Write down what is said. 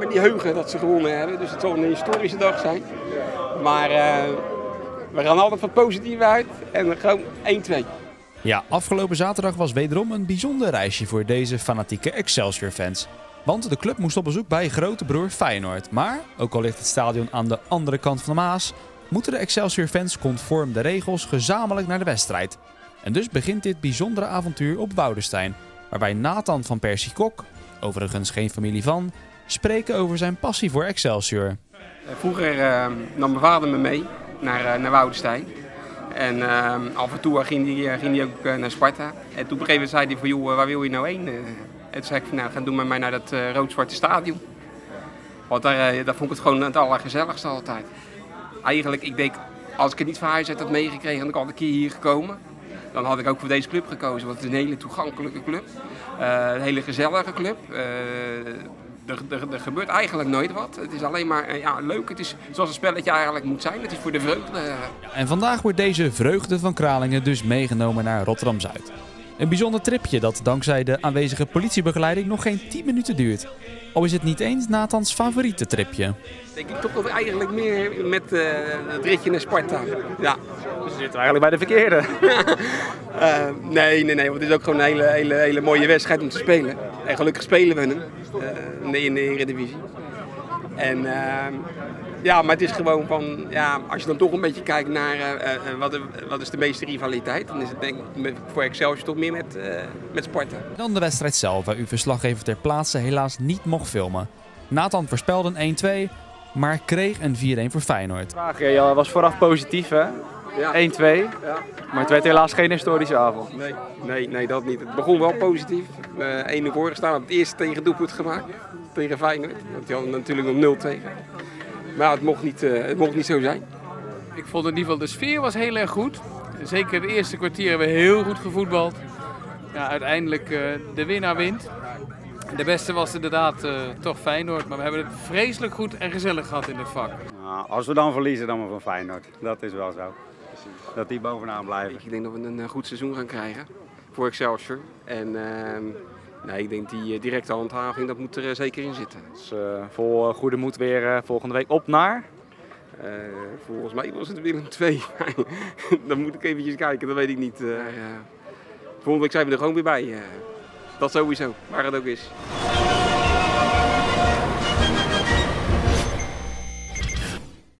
geheugen dat ze gewonnen hebben. Dus het zal een historische dag zijn. Maar uh, we gaan altijd van positief uit en gewoon 1-2. Ja, afgelopen zaterdag was wederom een bijzonder reisje voor deze fanatieke Excelsior-fans. Want de club moest op bezoek bij grote broer Feyenoord. Maar, ook al ligt het stadion aan de andere kant van de Maas, moeten de Excelsior-fans conform de regels gezamenlijk naar de wedstrijd. En dus begint dit bijzondere avontuur op Woudenstein, waarbij Nathan van Persie Kok, overigens geen familie van, spreken over zijn passie voor Excelsior. Vroeger uh, nam mijn vader me mee naar, uh, naar Woudenstein. En uh, af en toe ging hij ging ook uh, naar Sparta. En toen op een gegeven moment zei hij van, joh, waar wil je nou heen? en toen zei ik van, nou, ga doen met mij naar dat rood-zwarte stadion. Want daar, daar vond ik het gewoon het allergezelligste altijd. Eigenlijk, ik denk, als ik het niet van huis had meegekregen, had ik al een keer hier gekomen. Dan had ik ook voor deze club gekozen, want het is een hele toegankelijke club. een hele gezellige club er, er, gebeurt eigenlijk nooit wat. Het is alleen maar ja, leuk. Het is zoals een spelletje eigenlijk moet zijn. Het is voor de vreugde. Ja, en vandaag wordt deze vreugde van Kralingen dus meegenomen naar Rotterdam-Zuid. Een bijzonder tripje dat dankzij de aanwezige politiebegeleiding nog geen 10 minuten duurt. Al is het niet eens Nathans favoriete tripje. Denk ik toch wel eigenlijk meer met uh, het ritje naar Sparta. Ja. Dus we zitten eigenlijk bij de verkeerde. uh, nee, nee, nee. Want het is ook gewoon een hele, hele, hele mooie wedstrijd om te spelen. En gelukkig spelen we hem uh, in de Eredivisie. En ehm, ja, maar het is gewoon van, ja, als je dan toch een beetje kijkt naar uh, wat, wat, is de meeste rivaliteit, dan is het denk ik voor Excelsior toch meer met, uh, met Sparta. Dan de wedstrijd zelf, waar uw verslaggever ter plaatse helaas niet mocht filmen. Nathan voorspelde een 1-2, maar kreeg een 4-1 voor Feyenoord. Vraag, je was vooraf positief hè? Ja. 1-2, ja. maar het werd helaas geen historische avond. Nee, nee, nee dat niet. Het begon wel positief. Uh, 1 voor gestaan, op het eerste tegen doelpunt gemaakt. Tegen Feyenoord. Want die hadden natuurlijk nog 0 tegen. Maar het mocht, niet, uh, het mocht niet zo zijn. Ik vond in ieder geval de sfeer was heel erg goed. Zeker het eerste kwartier hebben we heel goed gevoetbald. Ja, uiteindelijk uh, de winnaar wint. De beste was inderdaad uh, toch Feyenoord. Maar we hebben het vreselijk goed en gezellig gehad in het vak. Nou, als we dan verliezen, dan maar van Feyenoord. Dat is wel zo. Dat die bovenaan blijven. Ik denk dat we een goed seizoen gaan krijgen voor Excelsior. En ehm, Nee, ik denk die directe handhaving, dat moet er zeker in zitten. Dus uh, vol goede moed weer volgende week op naar? Uh, volgens mij was het Willem 2. Dan moet ik eventjes kijken, dat weet ik niet. Uh, volgende week zijn we er gewoon weer bij. dat sowieso, waar het ook is.